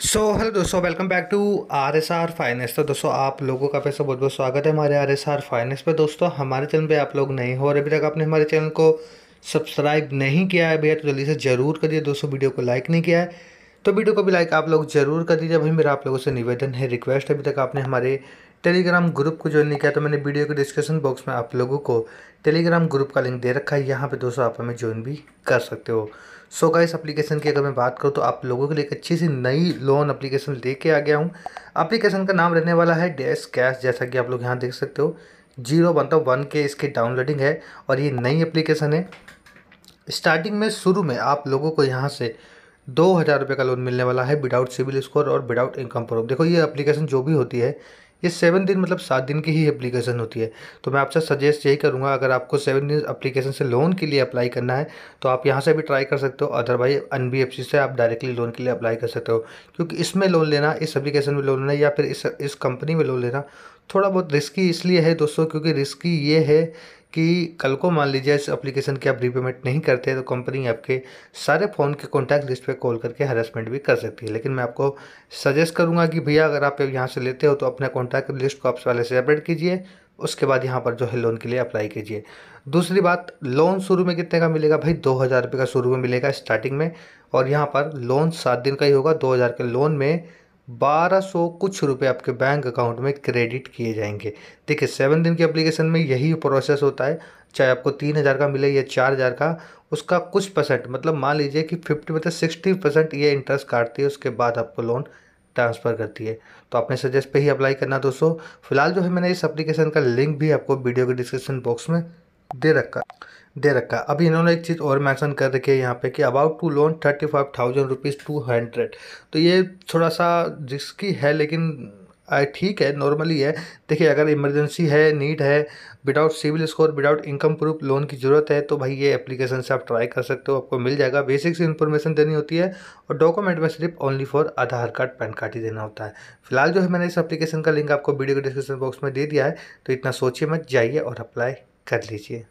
सो hello दोस्तों welcome back to R S R finance तो दोस्तों, आप लोगों का पैसा बहुत बहुत स्वागत है हमारे आर एस आर फाइनेंस पर दोस्तों, हमारे चैनल पे आप लोग नहीं हो और अभी तक आपने हमारे चैनल को सब्सक्राइब नहीं किया है भैया तो जल्दी से ज़रूर करिए। दोस्तों, वीडियो को लाइक नहीं किया है तो वीडियो को भी लाइक आप लोग ज़रूर कर दीजिए। भाई मेरा आप लोगों से निवेदन है रिक्वेस्ट अभी तक आपने हमारे टेलीग्राम ग्रुप को ज्वाइन नहीं किया तो मैंने वीडियो के डिस्क्रिप्शन बॉक्स में आप लोगों को टेलीग्राम ग्रुप का लिंक दे रखा है। यहाँ पे दोस्तों आप हमें ज्वाइन भी कर सकते हो। सो so इस एप्लीकेशन की अगर मैं बात करूँ तो आप लोगों के लिए एक अच्छी सी नई लोन एप्लीकेशन लेके आ गया हूँ। एप्लीकेशन का नाम रहने वाला है डैश कैश जैसा कि आप लोग यहाँ देख सकते हो। ज़ीरो मतलब वन के इसकी डाउनलोडिंग है और ये नई एप्लीकेशन है। स्टार्टिंग में शुरू में आप लोगों को यहाँ से दो हज़ार रुपये का लोन मिलने वाला है विदाउट सिविल स्कोर और विदाउट इनकम प्रूफ देखो ये एप्लीकेशन जो भी होती है ये सेवन दिन मतलब सात दिन की ही एप्लीकेशन होती है। तो मैं आपसे सजेस्ट यही करूँगा, अगर आपको सेवन दिन एप्लीकेशन से लोन के लिए अप्लाई करना है तो आप यहाँ से भी ट्राई कर सकते हो अदरवाइज़ एनबीएफसी से आप डायरेक्टली लोन के लिए अप्लाई कर सकते हो। क्योंकि इसमें लोन लेना, इस एप्लीकेशन में लोन लेना, या फिर इस इस कंपनी में लोन लेना, थोड़ा बहुत रिस्की इसलिए है दोस्तों, क्योंकि रिस्की ये है कि कल को मान लीजिए इस एप्लीकेशन की आप रीपेमेंट नहीं करते तो कंपनी आपके सारे फ़ोन के कॉन्टैक्ट लिस्ट पे कॉल करके हरासमेंट भी कर सकती है। लेकिन मैं आपको सजेस्ट करूँगा कि भैया, अगर आप यहाँ से लेते हो तो अपने कॉन्टैक्ट लिस्ट को आप पहले से अपडेट कीजिए, उसके बाद यहाँ पर जो है लोन के लिए अप्लाई कीजिए। दूसरी बात लोन शुरू में कितने का मिलेगा? भाई, दो हज़ार रुपये का शुरू में मिलेगा स्टार्टिंग में, और यहाँ पर लोन सात दिन का ही होगा। दो हज़ार के लोन में बारह सौ कुछ रुपए आपके बैंक अकाउंट में क्रेडिट किए जाएँगे। देखिए सेवन दिन की एप्लीकेशन में यही प्रोसेस होता है। चाहे आपको तीन हज़ार का मिले या चार हज़ार का, उसका कुछ परसेंट मतलब मान लीजिए कि फिफ्टी मतलब सिक्सटी परसेंट ये इंटरेस्ट काटती है, उसके बाद आपको लोन ट्रांसफ़र करती है। तो आपने सजेस्ट पे ही अप्लाई करना दोस्तों। फ़िलहाल जो है मैंने इस एप्लीकेशन का लिंक भी आपको वीडियो के डिस्क्रिप्शन बॉक्स में दे रखा दे रखा। अभी इन्होंने एक चीज़ और मेंशन कर रखी है यहाँ पे कि about to loan thirty five thousand rupees two hundred तो ये थोड़ा सा रिस्की है, लेकिन ठीक है नॉर्मली है। देखिए, अगर इमरजेंसी है नीड है without CIBIL score without income proof loan की ज़रूरत है तो भाई ये एप्लीकेशन से आप ट्राई कर सकते हो, आपको मिल जाएगा। बेसिक सी इन्फॉर्मेशन देनी होती है और डॉक्यूमेंट में सिर्फ़ only for Aadhaar card, PAN card ही देना होता है। फ़िलहाल जो है मैंने इस एप्लीकेशन का लिंक आपको वीडियो के डिस्क्रिप्शन बॉक्स में दे दिया है तो इतना सोचिए मत, जाइए और अप्लाई कर लीजिए।